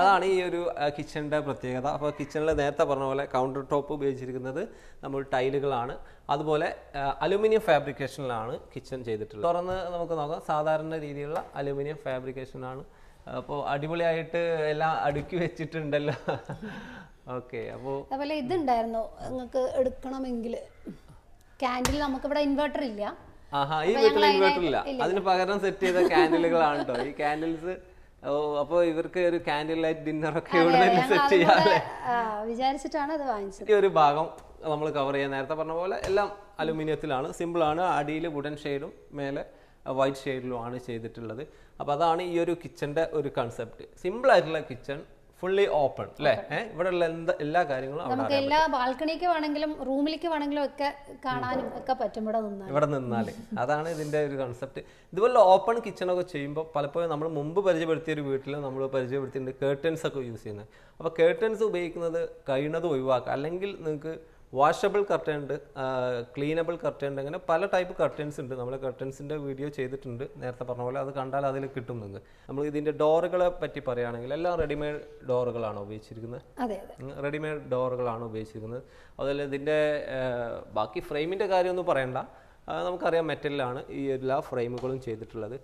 അതാണ് ഈ ഒരു കിച്ചണിന്റെ പ്രത്യേകത. അപ്പൊ കിച്ചണിൽ നേരത്തെ പറഞ്ഞ പോലെ കൗണ്ടർ ടോപ്പ് ഉപയോഗിച്ചിരിക്കുന്നത് നമ്മൾ ടൈലുകളാണ്. അതുപോലെ അലുമിനിയം ഫാബ്രിക്കേഷനിലാണ് കിച്ചൺ ചെയ്തിട്ടുള്ളത്. തുറന്ന് നമുക്ക് നോക്കാം സാധാരണ രീതിയിലുള്ള അലുമിനിയം ഫാബ്രിക്കേഷനാണ് അപ്പോൾ അടിപൊളിയായിട്ട് എല്ലാം അടുക്കി വെച്ചിട്ടുണ്ടല്ലോ. ഓക്കെ അപ്പോൾ അതുപോലെ ഇതുണ്ടായിരുന്നു. നിങ്ങൾക്ക് എടുക്കണമെങ്കിൽ ക്യാൻഡിൽ നമുക്ക് ഇവിടെ ഇൻവെർട്ടർ ഇല്ല. ആഹാ ഈ വീട്ടിൽ ഇൻവെർട്ടർ ഇല്ല. അതിന് പകരം സെറ്റ് ചെയ്ത ക്യാൻഡിലുകളാണ് കേട്ടോ ഈ ക്യാൻഡിൽസ് ഓ അപ്പോൾ ഇവർക്ക് ഒരു ക്യാൻഡിൽ ലൈറ്റ് ഡിന്നർ ഒക്കെ ഇവിടെ തന്നെ സെറ്റ് ചെയ്യാല്ലേ? ആ, വിചാരിച്ചിട്ടാണ് അത് വാങ്ങിച്ചത്. ഈ ഒരു ഭാഗം നമ്മൾ കവർ ചെയ്യാൻ നേരത്തെ പറഞ്ഞ പോലെ എല്ലാം അലുമിനിയത്തിലാണ് സിമ്പിൾ ആണ്. അടിയിൽ വുഡൻ ഷെയ്ഡും മേലെ വൈറ്റ് ഷെയ്ഡിലുമാണ് ചെയ്തിട്ടുള്ളത്. അപ്പോൾ അതാണ് ഈ ഒരു കിച്ചന്റെ ഒരു കൺസെപ്റ്റ് സിമ്പിൾ ആയിട്ടുള്ള കിച്ചൺ ഫുള്ളി ഓപ്പൺ അല്ലേ ഇവിടെ ഉള്ള എന്താ എല്ലാ കാര്യങ്ങളും നമുക്ക് എല്ലാ ബാൽക്കണിക്ക് വേണമെങ്കിലും റൂമിലേക്ക് വേണമെങ്കിലും ഒക്കെ കാണാനും ഒക്കെ പറ്റും ഇവിടെ നിന്നാൽ. ഇവിടെ നിന്നാൽ. അതാണ് ഇതിന്റെ ഒരു കൺസെപ്റ്റ് ഇതുപോലെ ഓപ്പൺ കിച്ചൺ ഒക്കെ ചെയ്യുമ്പോൾ പലപ്പോഴും നമ്മൾ മുമ്പ് പരിചയപ്പെടുത്തിയ ഒരു വീട്ടിൽ നമ്മൾ പരിചയപ്പെടുത്തിയിട്ടുണ്ട് കേർട്ടൻസ് ഒക്കെ യൂസ് ചെയ്യുന്നത്. അപ്പോൾ കേർട്ടൻസ് ഉപയോഗിക്കുന്നത് കഴിയുന്നത് ഒഴിവാക്കുക. അല്ലെങ്കിൽ നിങ്ങൾക്ക് വാഷബിൾ കർട്ടൻ ഉണ്ട് ക്ലീനബിൾ കർട്ടൻ ഉണ്ട് അങ്ങനെ പല ടൈപ്പ് കർട്ടൻസ് ഉണ്ട്. നമ്മൾ കർട്ടൻസിന്റെ വീഡിയോ ചെയ്തിട്ടുണ്ട് നേരത്തെ പറഞ്ഞ പോലെ അത് കണ്ടാൽ അതിൽ കിട്ടും നിങ്ങൾക്ക്. നമ്മൾ ഇതിന്റെ ഡോറുകളെ പറ്റി പറയുകയാണെങ്കിൽ എല്ലാം റെഡിമെയ്ഡ് ഡോറുകളാണ് ഉപയോഗിച്ചിരിക്കുന്നത്. റെഡിമെയ്ഡ് ഡോറുകളാണ് ഉപയോഗിച്ചിരിക്കുന്നത്. അതുപോലെ ഇതിന്റെ ബാക്കി ഫ്രെയിമിന്റെ കാര്യമൊന്നും പറയണ്ട. നമുക്കറിയാം മെറ്റലിലാണ് ഈ എല്ലാ ഫ്രെയിമുകളും ചെയ്തിട്ടുള്ളത്.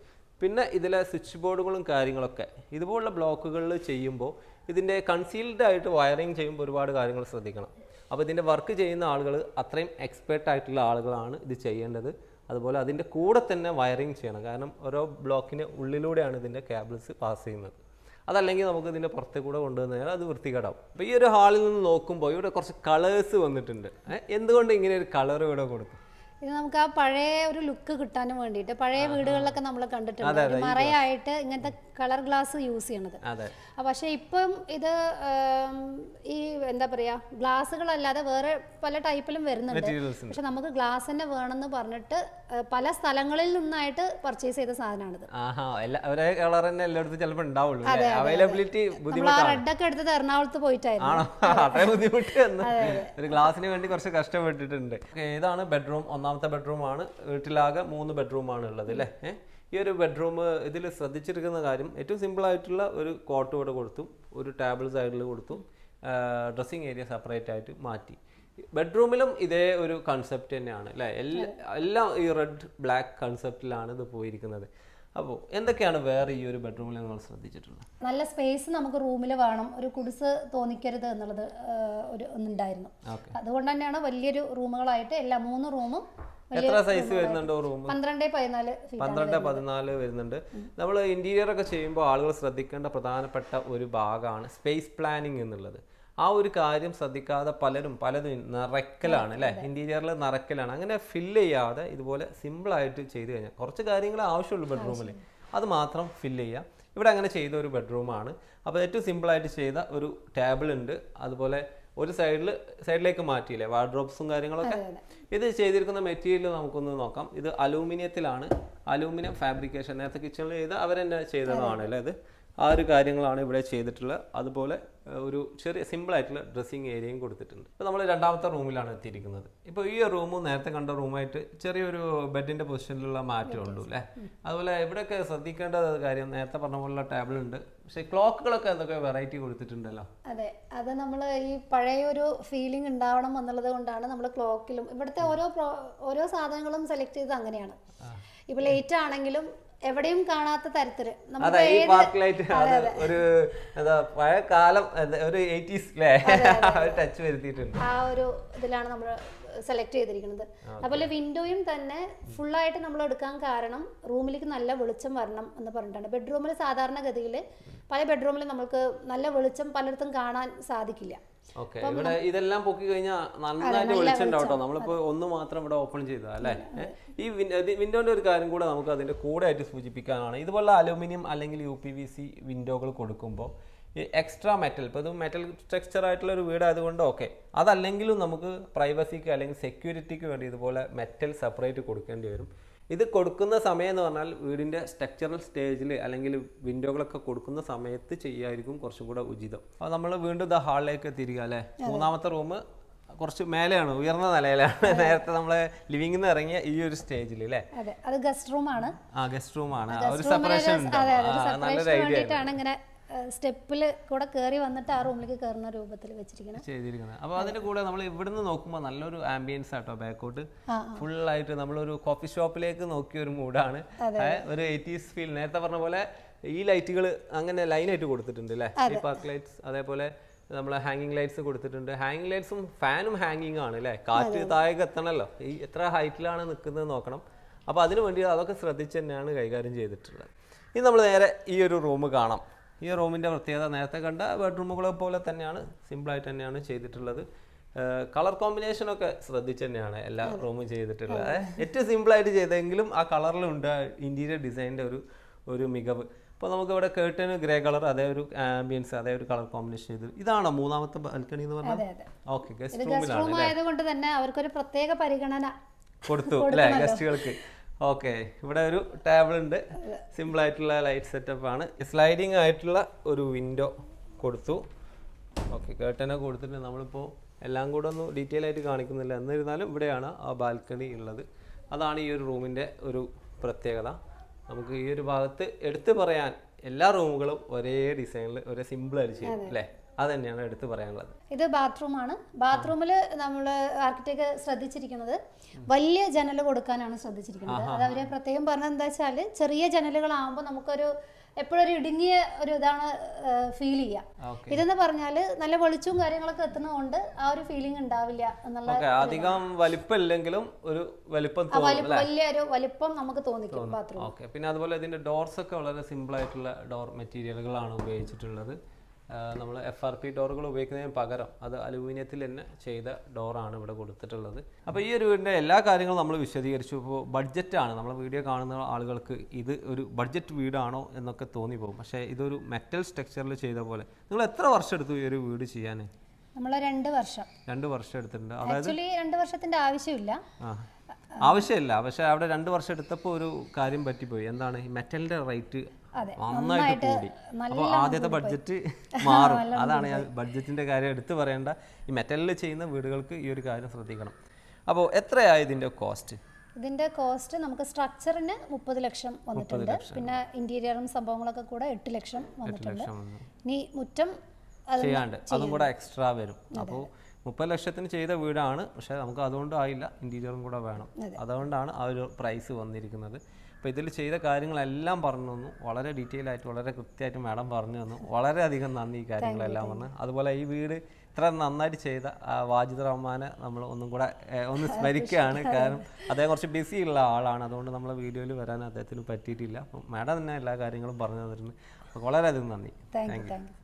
പിന്നെ ഇതിലെ സ്വിച്ച് ബോർഡുകളും കാര്യങ്ങളൊക്കെ ഇതുപോലുള്ള ബ്ലോക്കുകളിൽ ചെയ്യുമ്പോൾ ഇതിന്റെ കൺസീൽഡ് ആയിട്ട് വയറിങ് ചെയ്യുമ്പോൾ ഒരുപാട് കാര്യങ്ങൾ ശ്രദ്ധിക്കണം. അപ്പോൾ ഇതിന്റെ വർക്ക് ചെയ്യുന്ന ആളുകൾ അത്രയും എക്സ്പേർട്ട് ആയിട്ടുള്ള ആളുകളാണ് ഇത് ചെയ്യേണ്ടത്. അതുപോലെ അതിന്റെ കൂടെ തന്നെ വയറിങ് ചെയ്യണം. കാരണം ഓരോ ബ്ലോക്കിന് ഉള്ളിലൂടെയാണ് ഇതിന്റെ കേബിൾസ് പാസ് ചെയ്യുന്നത്. അതല്ലെങ്കിൽ നമുക്ക് ഇതിന്റെ പുറത്തു കൂടെ കൊണ്ടുവന്നാൽ അത് വൃത്തികേടാവും. അപ്പോൾ ഈ ഒരു ഹാളിൽ നിന്ന് നോക്കുമ്പോൾ ഇവിടെ കുറച്ച് കളേഴ്സ് വന്നിട്ടുണ്ട്. എന്തുകൊണ്ട് ഇങ്ങനെ ഒരു കളർ ഇവിടെ കൊടുത്തു ഇത് നമുക്ക് ആ പഴയ ഒരു ലുക്ക് കിട്ടാനും വേണ്ടിയിട്ട് പഴയ വീടുകളിലൊക്കെ നമ്മൾ കണ്ടിട്ടുണ്ട്. മറയായിട്ട് ഇങ്ങനത്തെ കളർ ഗ്ലാസ് യൂസ് ചെയ്യണത്. പക്ഷെ ഇപ്പം ഇത് ഈ എന്താ പറയാ ഗ്ലാസ്സുകളല്ലാതെ വേറെ പല ടൈപ്പിലും വരുന്നുണ്ട്. പക്ഷെ നമുക്ക് ഗ്ലാസ് തന്നെ വേണമെന്ന് പറഞ്ഞിട്ട് പല സ്ഥലങ്ങളിൽ നിന്നായിട്ട് പർച്ചേസ് ചെയ്ത സാധനമാണിത് ഒരേ കളർ തന്നെ എല്ലായിടത്തും ചിലപ്പോൾ ഉണ്ടാവുള്ളൂ അവൈലബിലിറ്റി ബുദ്ധിമുട്ടാണ്. റെഡൊക്കെ എടുത്തത് എറണാകുളത്ത് പോയിട്ടായിരുന്നു. ഒരു ഗ്ലാസിന് വേണ്ടി കുറച്ച് കഷ്ടപ്പെട്ടിട്ടുണ്ട്. ഏതാണ് ബെഡ്റൂം? ഒന്നാമത്തെ ബെഡ്റൂം ആണ് വീട്ടിലാകെ മൂന്ന് ബെഡ്റൂം ആണ് ഉള്ളത് അല്ലേ? ഈ ഒരു ബെഡ്റൂം ഇതിൽ ശ്രദ്ധിച്ചിരിക്കുന്ന കാര്യം ഏറ്റവും സിമ്പിൾ ആയിട്ടുള്ള ഒരു കോട്ട് ഇവിടെ കൊടുത്തു ഒരു ടേബിൾ സൈഡിൽ കൊടുത്തു ഡ്രസ്സിങ് ഏരിയ സെപ്പറേറ്റ് ആയിട്ട് മാറ്റി. ബെഡ്റൂമിലും ഇതേ ഒരു കൺസെപ്റ്റ് തന്നെയാണ് അല്ലേ? എല്ലാ എല്ലാം ഈ റെഡ് ബ്ലാക്ക് കൺസെപ്റ്റിലാണ് ഇത് പോയിരിക്കുന്നത്. അപ്പോൾ എന്തൊക്കെയാണ് വേറെ ഈ ഒരു ബെഡ്റൂമിൽ നിങ്ങൾ ശ്രദ്ധിച്ചിട്ടുള്ളത്? നല്ല സ്പേസ് നമുക്ക് റൂമിൽ വേണം. ഒരു കുടിസ് തോന്നിക്കരുത് എന്നുള്ളത് ഒരു ഒന്നുണ്ടായിരുന്നു. അതുകൊണ്ട് തന്നെയാണ് വലിയൊരു റൂമുകളായിട്ട് എല്ലാ മൂന്ന് റൂമും എത്ര സൈസ് വരുന്നുണ്ട് റൂം പന്ത്രണ്ട് പതിനാല് പന്ത്രണ്ട് പതിനാല് വരുന്നുണ്ട്. നമ്മൾ ഇന്റീരിയർ ഒക്കെ ചെയ്യുമ്പോൾ ആളുകൾ ശ്രദ്ധിക്കേണ്ട പ്രധാനപ്പെട്ട ഒരു ഭാഗമാണ് സ്പേസ് പ്ലാനിങ് എന്നുള്ളത്. ആ ഒരു കാര്യം ശ്രദ്ധിക്കാതെ പലരും പലതും നിറയ്ക്കലാണ് അല്ലേ? ഇന്റീരിയറിൽ നിറയ്ക്കലാണ്. അങ്ങനെ ഫില്ല് ചെയ്യാതെ ഇതുപോലെ സിമ്പിൾ ആയിട്ട് ചെയ്തു കഴിഞ്ഞാൽ കുറച്ച് കാര്യങ്ങൾ ആവശ്യമുള്ളൂ ബെഡ്റൂമിൽ അത് മാത്രം ഫില്ല് ചെയ്യുക ഇവിടെ അങ്ങനെ ചെയ്ത ഒരു ബെഡ്റൂമാണ് അപ്പോൾ ഏറ്റവും സിമ്പിൾ ആയിട്ട് ചെയ്ത ഒരു ടേബിൾ ഉണ്ട്. അതുപോലെ ഒരു സൈഡിൽ സൈഡിലേക്ക് മാറ്റിയില്ലേ? വാർഡ്രോബ്സും കാര്യങ്ങളൊക്കെ? ഇത് ചെയ്തിരിക്കുന്ന മെറ്റീരിയൽ നമുക്കൊന്ന് നോക്കാം. ഇത് അലൂമിനിയത്തിലാണ്. Aluminium fabrication. നേരത്തെ കിച്ചണിൽ ചെയ്ത് അവരെന്നെ ചെയ്തതാണ് അല്ലേ ഇത്? ആ ഒരു കാര്യങ്ങളാണ് ഇവിടെ ചെയ്തിട്ടുള്ളത്. അതുപോലെ ഒരു ചെറിയ സിമ്പിൾ ആയിട്ടുള്ള ഡ്രസ്സിങ് ഏരിയയും കൊടുത്തിട്ടുണ്ട്. ഇപ്പോൾ നമ്മൾ രണ്ടാമത്തെ റൂമിലാണ് എത്തിയിരിക്കുന്നത്. ഇപ്പോൾ ഈ റൂം നേരത്തെ കണ്ട റൂമായിട്ട് ചെറിയൊരു ബെഡിന്റെ പൊസിഷനിലുള്ള മാറ്റമുള്ളൂ അല്ലേ അതുപോലെ ഇവിടെയൊക്കെ ശ്രദ്ധിക്കേണ്ട കാര്യം നേരത്തെ പറഞ്ഞ പോലുള്ള ടേബിൾ ഉണ്ട് പക്ഷേ ക്ലോക്കുകളൊക്കെ എന്തൊക്കെ വെറൈറ്റി കൊടുത്തിട്ടുണ്ടല്ലോ? അതെ അത് നമ്മൾ ഈ പഴയ ഒരു ഫീലിംഗ് ഉണ്ടാവണം എന്നുള്ളത് കൊണ്ടാണ് നമ്മൾ ക്ലോക്കിലും ഇവിടുത്തെ ഓരോ ഓരോ സാധനങ്ങളും സെലക്ട് ചെയ്തത് അങ്ങനെയാണ്. ഇപ്പൊ ലേറ്റ് ആണെങ്കിലും എവിടെയും കാണാത്ത തരത്തിൽ അതെ ഈ ഏത് പാർക്ക് ലൈറ്റ് ഒരു എന്താ പഴയ കാലം ഒരു എയ്റ്റീസ് ടച്ച് വരുത്തിയിട്ടുണ്ട്. ആ ഒരു ഇതിലാണ് നമ്മൾ സെലക്ട് ചെയ്തിരിക്കുന്നത്. അതുപോലെ വിൻഡോയും തന്നെ ഫുൾ ആയിട്ട് നമ്മൾ എടുക്കാൻ കാരണം റൂമിലേക്ക് നല്ല വെളിച്ചം വരണം എന്ന് പറഞ്ഞിട്ടാണ്. ബെഡ്റൂമിൽ സാധാരണഗതിയിൽ പല ബെഡ്റൂമിലും നമുക്ക് നല്ല വെളിച്ചം പലയിടത്തും കാണാൻ സാധിക്കില്ല. ഓക്കെ ഇവിടെ ഇതെല്ലാം പൊക്കി കഴിഞ്ഞാൽ നന്നായിട്ട് വെളിച്ചുണ്ടാവും കേട്ടോ നമ്മളിപ്പോ ഒന്ന് മാത്രം ഇവിടെ ഓപ്പൺ ചെയ്താ അല്ലേ? ഈ വിൻഡോന്റെ ഒരു കാര്യം കൂടെ നമുക്ക് അതിന്റെ കൂടെ ആയിട്ട് സൂചിപ്പിക്കാനാണ്. ഇതുപോലെ അലൂമിനിയം അല്ലെങ്കിൽ യു പി വി സി വിൻഡോകൾ കൊടുക്കുമ്പോൾ ഈ എക്സ്ട്രാ മെറ്റൽ ഇപ്പോൾ ഇത് മെറ്റൽ സ്ട്രക്ചർ ആയിട്ടുള്ള ഒരു വീടായതുകൊണ്ട് ഓക്കെ അതല്ലെങ്കിലും നമുക്ക് പ്രൈവസിക്ക് അല്ലെങ്കിൽ സെക്യൂരിറ്റിക്ക് വേണ്ടി ഇതുപോലെ മെറ്റൽ സെപ്പറേറ്റ് കൊടുക്കേണ്ടി വരും. ഇത് കൊടുക്കുന്ന സമയം എന്ന് പറഞ്ഞാൽ വീടിന്റെ സ്ട്രക്ചറൽ സ്റ്റേജിൽ അല്ലെങ്കിൽ വിൻഡോകളൊക്കെ കൊടുക്കുന്ന സമയത്ത് ചെയ്യായിരിക്കും കുറച്ചും കൂടെ ഉചിതം. അപ്പോൾ നമ്മൾ വീണ്ടും ഇത് ഹാളിലേക്ക് തിരിക അല്ലേ? മൂന്നാമത്തെ റൂം കുറച്ച് മേലെയാണ് ഉയർന്ന നിലയിലാണ്. നേരത്തെ നമ്മളെ ലിവിംഗിൽ നിന്ന് ഇറങ്ങിയ ഈ ഒരു സ്റ്റേജിൽ അല്ലേ അതെ. ഗസ്റ്റ് റൂമാണ് ആ ഗസ്റ്റ് റൂമാണ് ഒരു സെപ്പറേഷൻ ഉണ്ട്? നല്ലൊരു ഐഡിയ ആണ് ഇങ്ങനെ സ്റ്റെപ്പിൽ കൂടെ കയറി വന്നിട്ട് ആ റൂമിലേക്ക് കയറുന്ന രൂപത്തിൽ വെച്ചിരിക്കണം. ചെയ്തിരിക്കുന്നത്. അപ്പോൾ അതിന്റെ കൂടെ നമ്മൾ ഇവിടുന്ന് നോക്കുമ്പോൾ നല്ലൊരു ആംബിയൻസ് ആട്ടോ ബാക്കോട്ട് ഫുൾ ആയിട്ട് നമ്മളൊരു കോഫി ഷോപ്പിലേക്ക് നോക്കിയ ഒരു മൂഡാണ്. ഒരു എയ്റ്റീസ് ഫീൽ നേരത്തെ പറഞ്ഞ പോലെ ഈ ലൈറ്റുകൾ അങ്ങനെ ലൈൻ ആയിട്ട് കൊടുത്തിട്ടുണ്ട് അല്ലേ ഈ പാർക്ക് ലൈറ്റ്സ് അതേപോലെ നമ്മൾ ഹാങ്ങിങ് ലൈറ്റ്സ് കൊടുത്തിട്ടുണ്ട്. ഹാങ്ങിങ് ലൈറ്റ്സും ഫാനും ഹാങ്ങിങ് ആണ് അല്ലേ കാറ്റ് താഴേക്ക് എത്തണമല്ലോ ഈ എത്ര ഹൈറ്റിലാണ് നിൽക്കുന്നത് നോക്കണം. അപ്പോൾ അതിനു വേണ്ടി അതൊക്കെ ശ്രദ്ധിച്ച് തന്നെയാണ് കൈകാര്യം ചെയ്തിട്ടുള്ളത്. ഇനി നമ്മൾ നേരെ ഈ ഒരു റൂം കാണാം. ഈ റൂമിന്റെ പ്രത്യേകത നേരത്തെ കണ്ട ബെഡ്റൂമുകളെ പോലെ തന്നെയാണ് സിമ്പിളായിട്ട് തന്നെയാണ് ചെയ്തിട്ടുള്ളത്. കളർ കോമ്പിനേഷനൊക്കെ ശ്രദ്ധിച്ച് തന്നെയാണ് എല്ലാ റൂമും ചെയ്തിട്ടുള്ളത്. ഏറ്റവും സിമ്പിളായിട്ട് ചെയ്തെങ്കിലും ആ കളറിലുണ്ട് ഇന്റീരിയർ ഡിസൈനിന്റെ ഒരു ഒരു മികവ്. അപ്പോൾ നമുക്ക് ഇവിടെ കേട്ടന് ഗ്രേ കളർ അതേ ഒരു ആംബിയൻസ് അതേ ഒരു കളർ കോമ്പിനേഷൻ ചെയ്ത് ഇതാണോ മൂന്നാമത്തെ ബാൽക്കണി എന്ന് പറഞ്ഞാൽ ഓക്കെ ഗസ്റ്റ് റൂമിലാണ് ആയതുകൊണ്ട് തന്നെ അവർക്കൊരു പ്രത്യേക പരിഗണന കൊടുത്തു അല്ലേ? ഗസ്റ്റുകൾക്ക് ഓക്കെ ഇവിടെ ഒരു ടേബിൾ ഉണ്ട്. സിമ്പിൾ ആയിട്ടുള്ള ലൈറ്റ് സെറ്റപ്പ് ആണ്. സ്ലൈഡിങ് ആയിട്ടുള്ള ഒരു വിൻഡോ കൊടുത്തു. ഓക്കെ കേട്ടനെ കൊടുത്തിട്ട് നമ്മളിപ്പോൾ എല്ലാം കൂടെ ഒന്നും ഡീറ്റെയിൽ ആയിട്ട് കാണിക്കുന്നില്ല. എന്നിരുന്നാലും ഇവിടെയാണ് ആ ബാൽക്കണി ഉള്ളത്. അതാണ് ഈ ഒരു റൂമിന്റെ ഒരു പ്രത്യേകത. നമുക്ക് ഈ ഒരു ഭാഗത്ത് എടുത്തു പറയാൻ എല്ലാ റൂമുകളും ഒരേ ഡിസൈനിൽ ഒരേ സിമ്പിൾ ആയിട്ട് ചെയ്യും അല്ലേ? അത് തന്നെയാണ് എടുത്തു പറയാനുള്ളത്. ഇത് ബാത്റൂമാണ്. ബാത്റൂമിൽ നമ്മൾ ആർക്കിടെക്ട് ശ്രദ്ധിച്ചിരിക്കുന്നത് വലിയ ജനൽ കൊടുക്കാനാണ് ശ്രദ്ധിച്ചിരിക്കുന്നത്. അത് അവർ പ്രത്യേകം പറഞ്ഞത് എന്താ വെച്ചാൽ ചെറിയ ജനലുകളാകുമ്പോൾ നമുക്കൊരു എപ്പോഴും ഒരു ഇടുങ്ങിയ ഒരു ഇതാണ് ഫീൽ ചെയ്യുക ഓക്കെ. ഇതെന്ന് പറഞ്ഞാൽ നല്ല വെളിച്ചവും കാര്യങ്ങളൊക്കെ എത്തുന്നതുകൊണ്ട് ആ ഒരു ഫീലിംഗ് ഉണ്ടാവില്ല എന്നുള്ള അധികം വലിപ്പമില്ലെങ്കിലും ഒരു വലിപ്പം വലിയൊരു വലിപ്പം നമുക്ക് തോന്നിക്കും ബാത്റൂം പിന്നെ അതുപോലെ ഇതിന്റെ ഡോർസ് ഒക്കെ വളരെ സിമ്പിൾ ആയിട്ടുള്ള ഡോർ മെറ്റീരിയലുകളാണ് ഉപയോഗിച്ചിട്ടുള്ളത്. നമ്മൾ എഫ് ആർ പി ഡോറുകൾ ഉപയോഗിക്കുന്നതിന് പകരം അത് അലുമിനിയത്തിൽ തന്നെ ചെയ്ത ഡോറാണ് ഇവിടെ കൊടുത്തിട്ടുള്ളത്. അപ്പോൾ ഈ ഒരു വീടിന്റെ എല്ലാ കാര്യങ്ങളും നമ്മൾ വിശദീകരിച്ചു. ഇപ്പോൾ ബഡ്ജറ്റാണ് നമ്മൾ വീഡിയോ കാണുന്ന ആളുകൾക്ക് ഇത് ഒരു ബഡ്ജറ്റ് വീടാണോ എന്നൊക്കെ തോന്നിപ്പോകും. പക്ഷേ ഇതൊരു മെറ്റൽ സ്ട്രക്ചറിൽ ചെയ്ത പോലെ. നിങ്ങൾ എത്ര വർഷം എടുത്തു ഈ ഒരു വീട് ചെയ്യാൻ നമ്മൾ രണ്ട് വർഷം. രണ്ട് വർഷം എടുത്തിട്ടുണ്ട്. ആക്ച്വലി രണ്ട് വർഷത്തിന്റെ ആവശ്യമില്ല. ആവശ്യമില്ല. പക്ഷേ അവിടെ രണ്ട് വർഷം എടുത്തപ്പോൾ ഒരു കാര്യം പറ്റിപ്പോയി. എന്താണ്? മെറ്റലിന്റെ റേറ്റ് നന്നായിട്ട് കൂടി. അപ്പോൾ ആദ്യത്തെ ബഡ്ജറ്റ് മാറും. അതാണ് ഞാൻ ബഡ്ജറ്റിന്റെ കാര്യം എടുത്തു പറയേണ്ട. ഈ മെറ്റലിൽ ചെയ്യുന്ന വീടുകൾക്ക് ഈ ഒരു കാര്യം ശ്രദ്ധിക്കണം. അപ്പോൾ എത്രയായി ഇതിന്റെ കോസ്റ്റ് ഇതിന്റെ കോസ്റ്റ് നമുക്ക് സ്ട്രക്ചറിന് മുപ്പത് ലക്ഷം വന്നിട്ടുണ്ട്. പിന്നെ ഇന്റീരിയറും സംഭവങ്ങളൊക്കെ കൂടെ എട്ട് ലക്ഷം വന്നിട്ടുണ്ട്. ഇനി മുറ്റം ചെയ്യാണ്ട്. അതും കൂടെ എക്സ്ട്രാ വരും. അപ്പോൾ മുപ്പത് ലക്ഷത്തിന് ചെയ്ത വീടാണ്. പക്ഷേ നമുക്ക് അതുകൊണ്ട് ആയില്ല. ഇന്റീരിയറും കൂടെ വേണം. അതുകൊണ്ടാണ് ആ ഒരു പ്രൈസ് വന്നിരിക്കുന്നത്. അപ്പോൾ ഇതിൽ ചെയ്ത കാര്യങ്ങളെല്ലാം പറഞ്ഞു തന്നു. വളരെ ഡീറ്റെയിൽ ആയിട്ട് വളരെ കൃത്യമായിട്ട് മാഡം പറഞ്ഞു തന്നു. വളരെയധികം നന്ദി ഈ കാര്യങ്ങളെല്ലാം പറഞ്ഞു. അതുപോലെ ഈ വീട് ഇത്ര നന്നായിട്ട് ചെയ്ത ആ വാജിദ് റഹ്മാനെ നമ്മൾ ഒന്നും കൂടെ ഒന്ന് സ്മരിക്കുകയാണ് കാരണം അദ്ദേഹം കുറച്ച് ബിസി ഉള്ള ആളാണ്. അതുകൊണ്ട് നമ്മളെ വീഡിയോയിൽ വരാൻ അദ്ദേഹത്തിന് പറ്റിയിട്ടില്ല. അപ്പം മാഡം തന്നെ എല്ലാ കാര്യങ്ങളും പറഞ്ഞു തന്നിട്ടുണ്ട്. അപ്പോൾ വളരെയധികം നന്ദി. Thank you